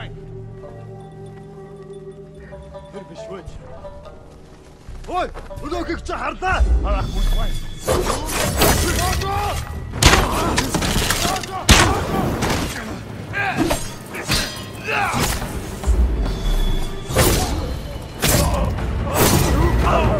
Харахгүй бай. Тэр биш вэ? Ой, өнөөхийг чи харлаа. Харахгүй бай. Тэнд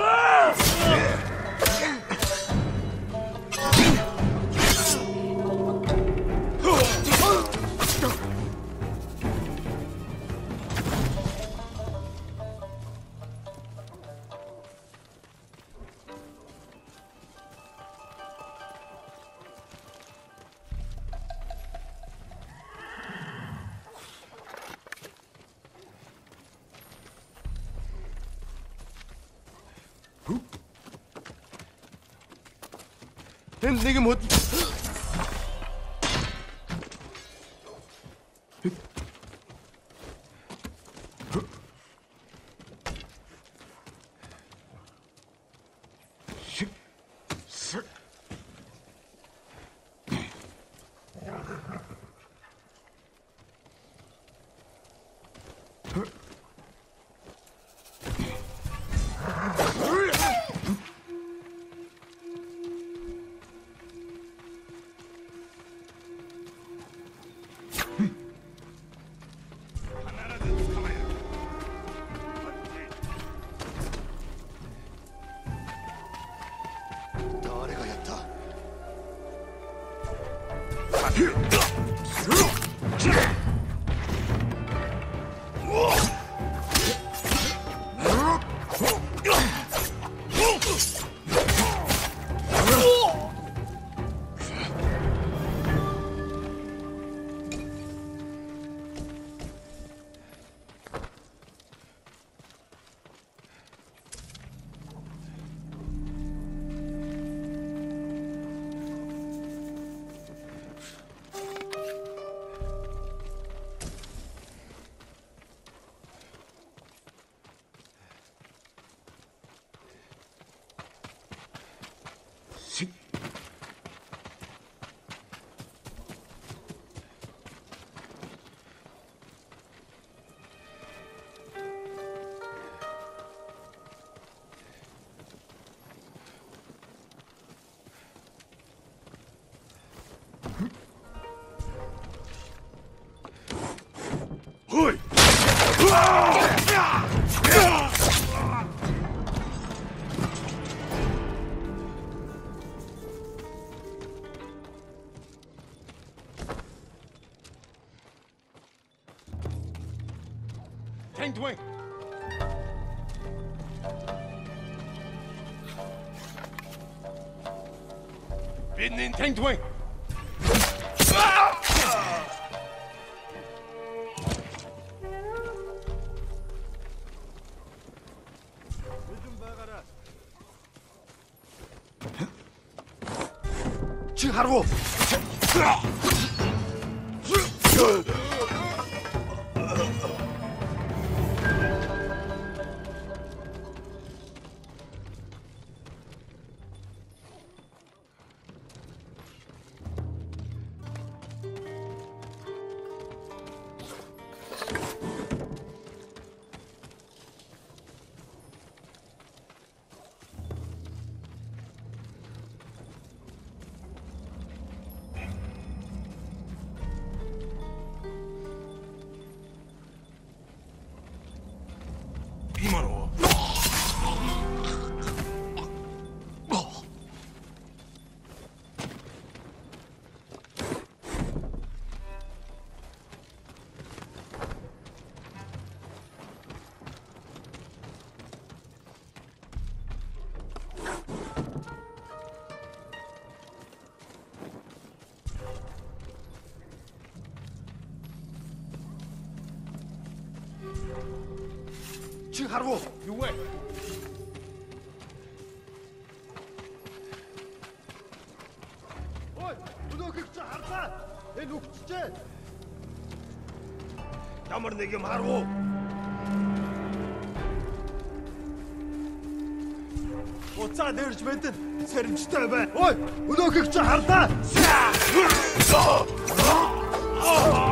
Ah! Den ligger mod den. Хүлэн байгаарай. Чи харгу. 今の харгу. Юу вэ? Ой, өнөөхөд чи харлаа. Энэ үхчихээ. Ямар нэг юм харгу. Уцаа дээрж мэдэн сэрэмжтэй бай. Ой, өнөөхөд чи харлаа. Аа!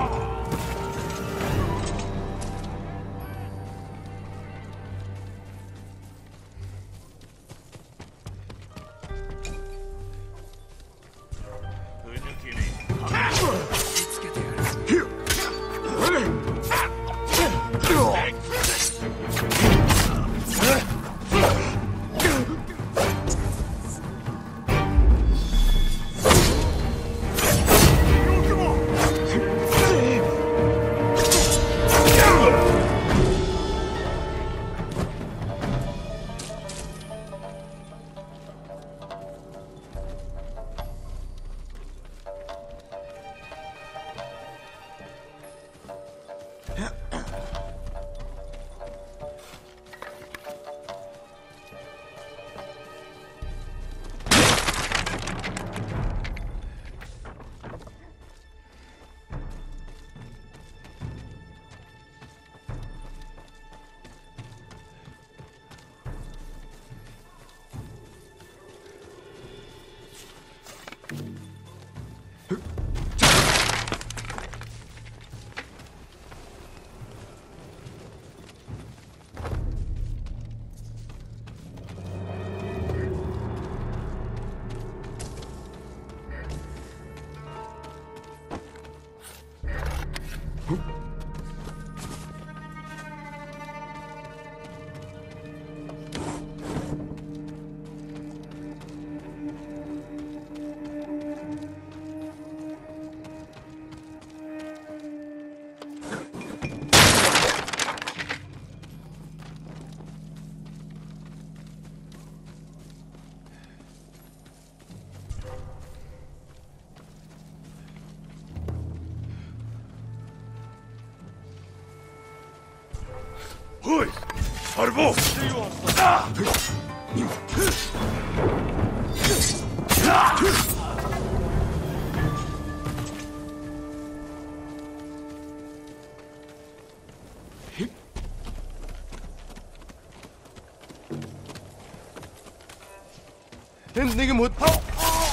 내게 못 아,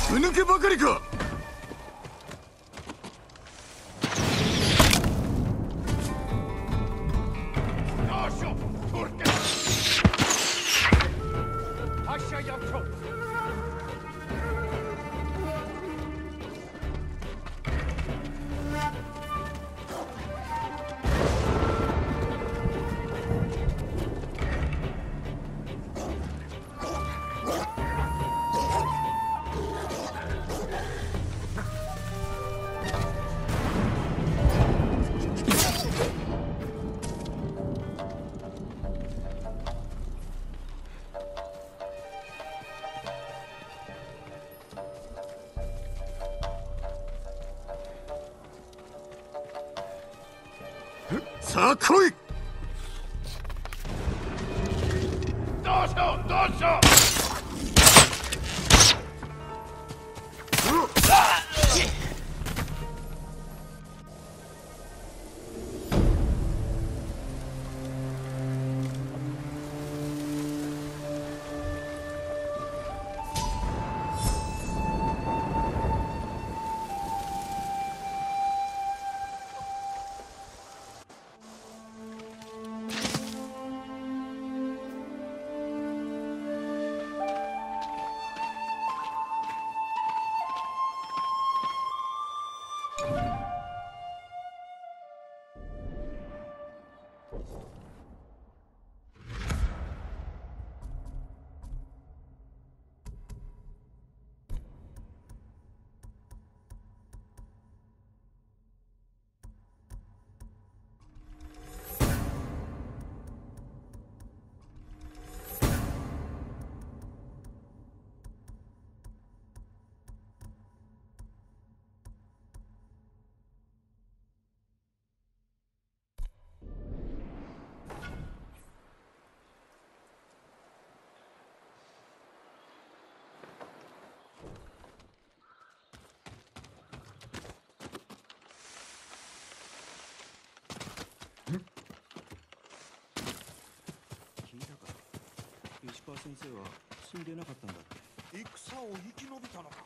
그는 게ばかりか さあ来い。どうしようどうしよ川先生は死んでなかったんだって。戦を生き延びたのか。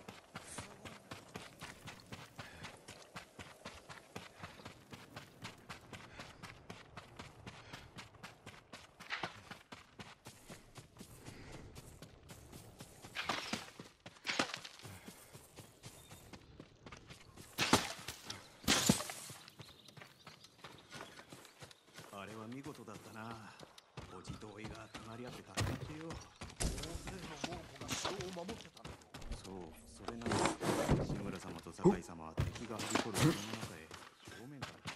あれは見事だったなおじとおいが隣り合って戦ってよ。大勢の猛虎が城を守ってたのそうそれなのに志村様と酒井様は敵がはびこるその中へ正面から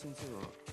先生は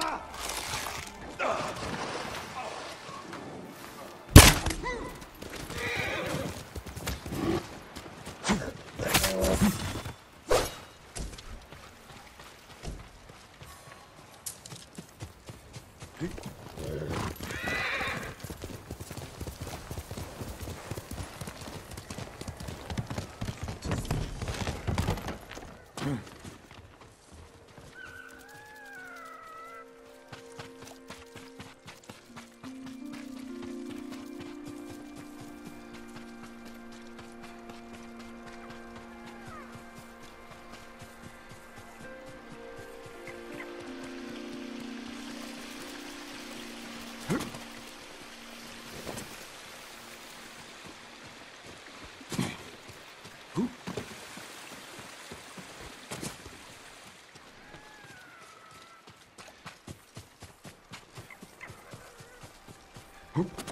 あ Whoop!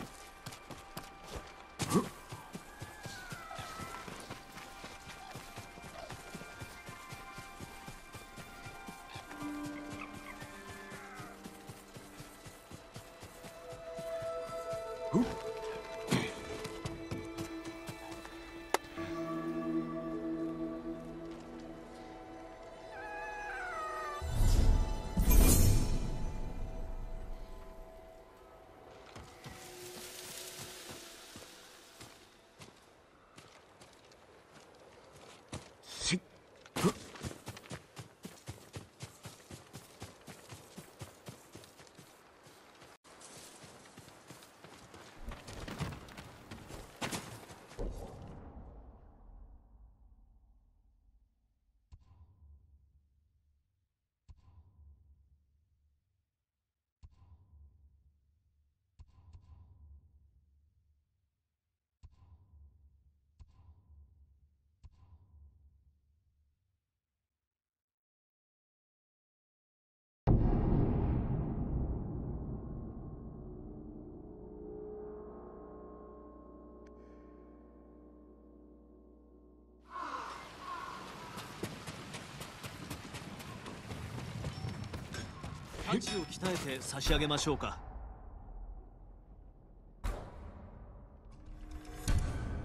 太刀を鍛えて差し上げましょうか。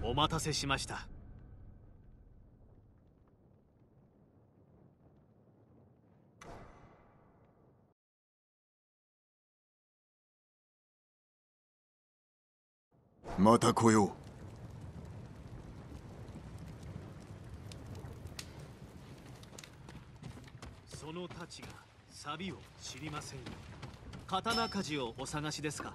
お待たせしました。また来よう。その太刀が錆を知りません。よ刀鍛冶をお探しですか？